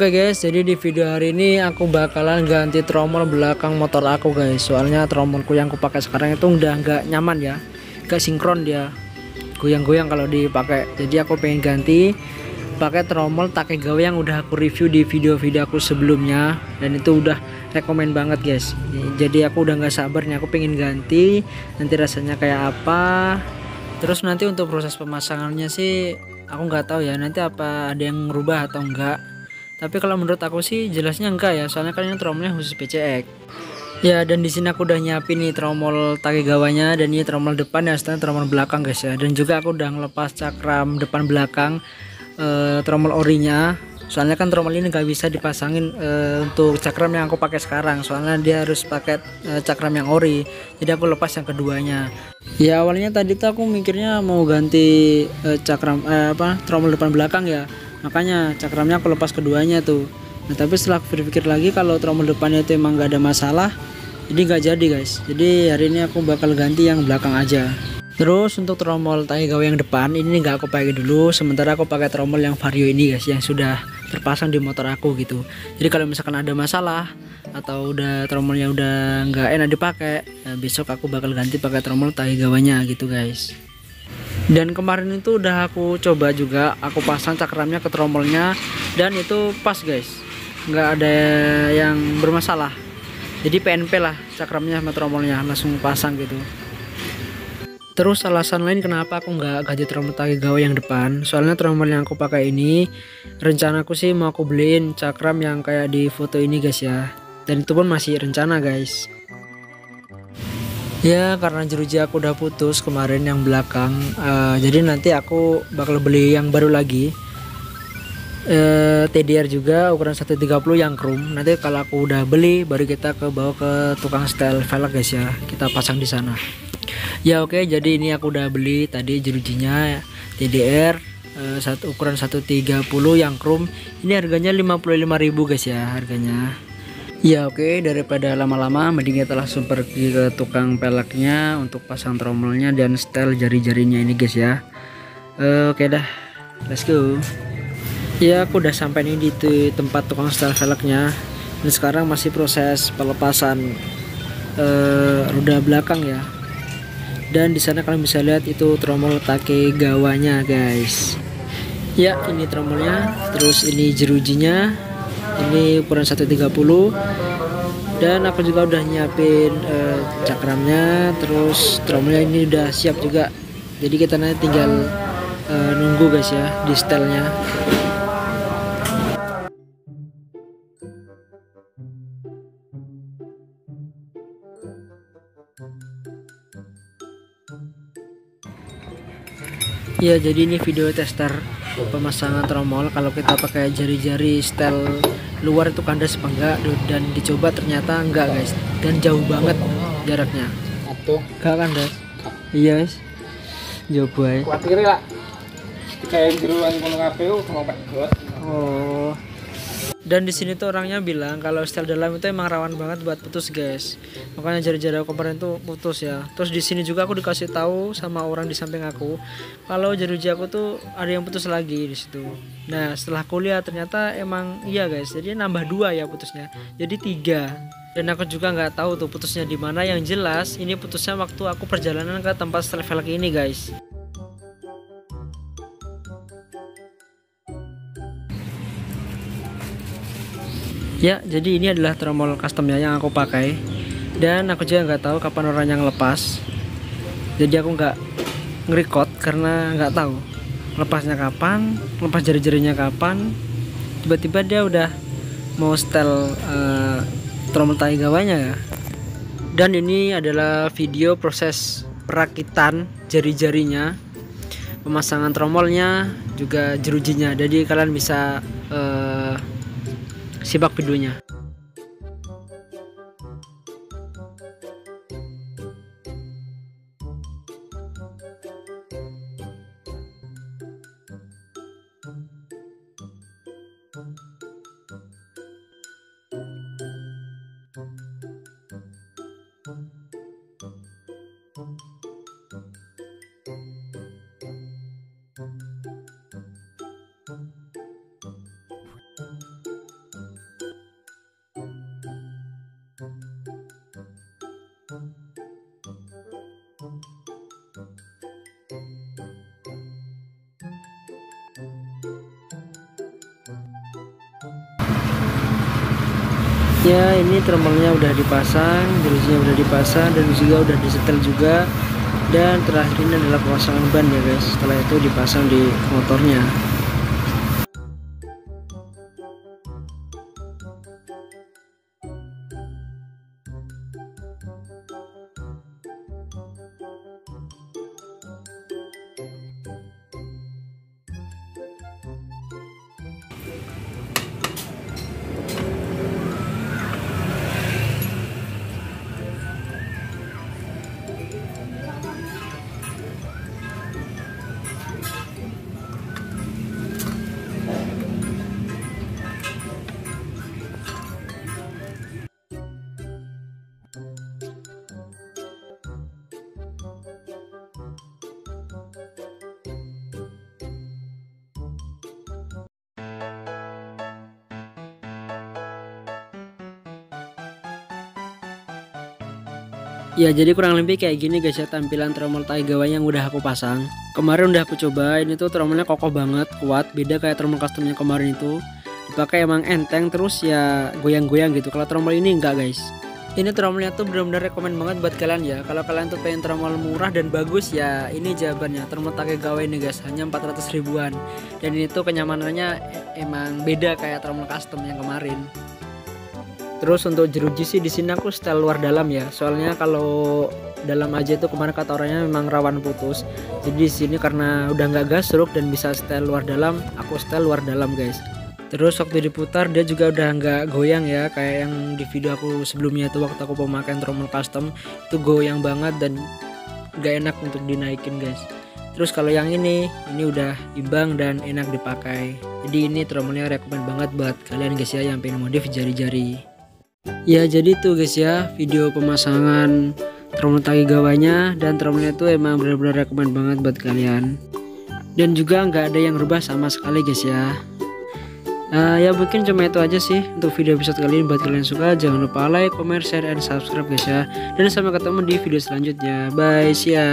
Oke guys, jadi di video hari ini aku bakalan ganti tromol belakang motor aku guys. Soalnya tromolku yang aku pakai sekarang itu udah nggak nyaman ya, nggak sinkron dia, goyang-goyang kalau dipakai. Jadi aku pengen ganti pakai tromol Takegawa yang udah aku review di video-video aku sebelumnya dan itu udah rekomend banget guys. Jadi aku udah nggak sabar nih, aku pengen ganti. Nanti rasanya kayak apa? Terus nanti untuk proses pemasangannya sih aku nggak tahu ya. Nanti apa ada yang merubah atau enggak tapi kalau menurut aku sih jelasnya enggak ya. Soalnya kan ini tromolnya khusus PCX ya dan di sini aku udah nyiapin nih tromol Takegawanya dan ini tromol depan ya setelah tromol belakang guys ya. Dan juga aku udah ngelepas cakram depan belakang e, tromol orinya. Soalnya kan tromol ini nggak bisa dipasangin e, untuk cakram yang aku pakai sekarang. Soalnya dia harus pakai e, cakram yang ori. Jadi aku lepas yang keduanya. Ya awalnya tadi tuh aku mikirnya mau ganti e, cakram eh, apa tromol depan belakang ya makanya cakramnya aku lepas keduanya tuh. Nah tapi setelah aku berpikir lagi kalau tromol depannya itu emang gak ada masalah jadi gak jadi guys. Jadi hari ini aku bakal ganti yang belakang aja. Terus untuk tromol gawe yang depan ini gak aku pakai dulu. Sementara aku pakai tromol yang vario ini guys yang sudah terpasang di motor aku gitu. Jadi kalau misalkan ada masalah atau udah tromolnya udah nggak enak dipakai nah besok aku bakal ganti pakai tromol gawanya gitu guys dan kemarin itu udah aku coba juga. Aku pasang cakramnya ke tromolnya. Dan itu pas guys. Nggak ada yang bermasalah. Jadi PNP lah cakramnya sama tromolnya. Langsung pasang gitu. Terus alasan lain kenapa aku nggak ganti tromol gawe yang depan? Soalnya tromol yang aku pakai ini rencanaku sih mau aku beliin cakram yang kayak di foto ini guys ya. Dan itu pun masih rencana guys Ya karena jeruji aku udah putus kemarin yang belakang uh, Jadi nanti aku bakal beli yang baru lagi. Uh, eh, TDR juga ukuran 130 yang chrome. Nanti kalau aku udah beli baru kita ke bawa ke tukang setel velg guys ya. Kita pasang di sana. Ya oke okay, jadi ini aku udah beli tadi jerujinya TDR uh, eh, ukuran 130 yang chrome. Ini harganya 55.000 guys ya harganya Ya oke okay, daripada lama-lama mending kita langsung pergi ke tukang peleknya untuk pasang tromolnya dan setel jari-jarinya ini guys ya. Uh, Oke okay dah. Let's go. Ya aku udah sampai nih di tempat tukang setel velgnya dan sekarang masih proses pelepasan uh, roda belakang ya. Dan di sana kalian bisa lihat itu tromol take gawanya guys. Ya ini tromolnya terus ini jerujinya ini ukuran 130 dan aku juga udah nyiapin uh, cakramnya terus tromolnya ini udah siap juga. Jadi kita nanti tinggal uh, nunggu guys ya di setelnya. Ya jadi ini video tester pemasangan tromol kalau kita pakai jari-jari setel luar itu kandas apa enggak dan dicoba ternyata enggak guys. Dan jauh banget jaraknya. Atau enggak kandas. Iya guys. Coba ya khawatir lah kayak jeruan kono mau oh dan di sini tuh orangnya bilang kalau setel dalam itu emang rawan banget buat putus guys. Makanya jari-jari aku kemarin tuh putus ya. Terus di sini juga aku dikasih tahu sama orang di samping aku kalau jari-jari aku tuh ada yang putus lagi di situ. Nah setelah kuliah ternyata emang iya guys. Jadi nambah dua ya putusnya. Jadi tiga. Dan aku juga nggak tahu tuh putusnya di mana. Yang jelas ini putusnya waktu aku perjalanan ke tempat velg ini guys Ya, jadi ini adalah tromol customnya yang aku pakai. Dan aku juga nggak tahu kapan orangnya lepas. Jadi aku nggak ngerekod karena nggak tahu lepasnya kapan, lepas jari-jarinya kapan. Tiba-tiba dia udah mau setel uh, tromol gawanya ya. Dan ini adalah video proses perakitan jari-jarinya, pemasangan tromolnya, juga jerujinya. Jadi kalian bisa uh, Simak videonya. ya ini tromolnya udah dipasang jerusinya udah dipasang dan juga udah disetel juga. Dan terakhir ini adalah pemasangan ban ya guys. Setelah itu dipasang di motornya Ya jadi kurang lebih kayak gini guys ya tampilan tromol Taigawa yang udah aku pasang. Kemarin udah aku coba ini tuh tromolnya kokoh banget kuat beda kayak tromol customnya kemarin itu. Dipakai emang enteng terus ya goyang-goyang gitu. Kalau tromol ini enggak guys. Ini tromolnya tuh benar-benar rekomend banget buat kalian ya. Kalau kalian tuh pengen tromol murah dan bagus ya ini jawabannya. Tromol Taigawa ini guys hanya 400 ribuan. Dan ini tuh kenyamanannya emang beda kayak tromol custom yang kemarin Terus untuk jeruji sih di sini aku setel luar dalam ya. Soalnya kalau dalam aja itu kemarin kata orangnya memang rawan putus. Jadi di sini karena udah nggak gasruk dan bisa setel luar dalam, aku setel luar dalam guys. Terus waktu diputar dia juga udah nggak goyang ya kayak yang di video aku sebelumnya itu waktu aku pemakaian tromol custom itu goyang banget dan nggak enak untuk dinaikin guys. Terus kalau yang ini, ini udah ibang dan enak dipakai. Jadi ini tromolnya rekomend banget buat kalian guys ya yang pengen modif jari-jari. Ya jadi tuh guys ya video pemasangan tromol gawanya dan tromolnya tuh emang benar-benar rekomend banget buat kalian. Dan juga nggak ada yang rubah sama sekali guys ya. Uh, ya mungkin cuma itu aja sih untuk video episode kali ini. Buat kalian suka jangan lupa like, comment, share, dan subscribe guys ya. Dan sampai ketemu di video selanjutnya. Bye see ya